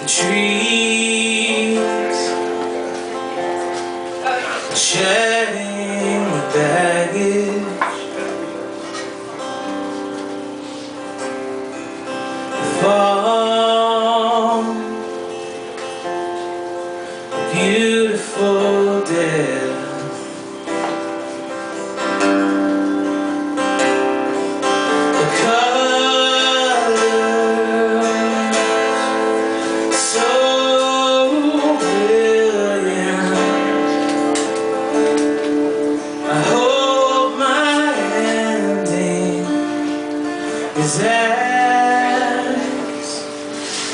the trees. Shedding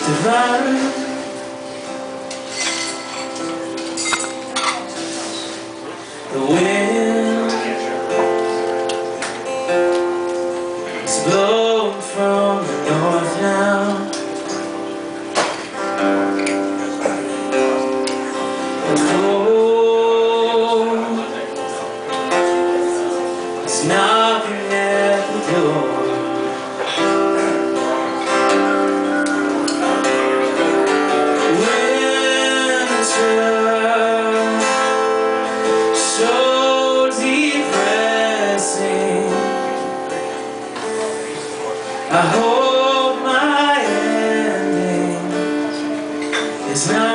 divine is not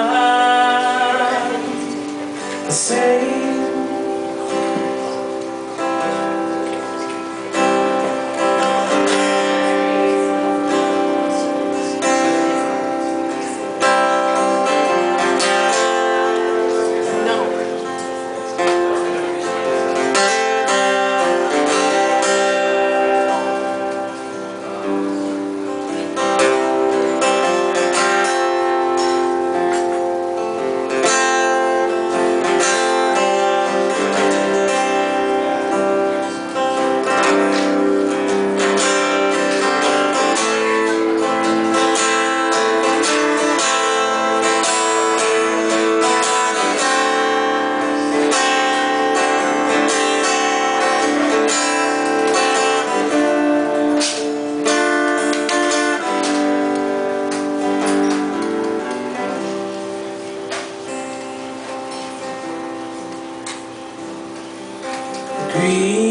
green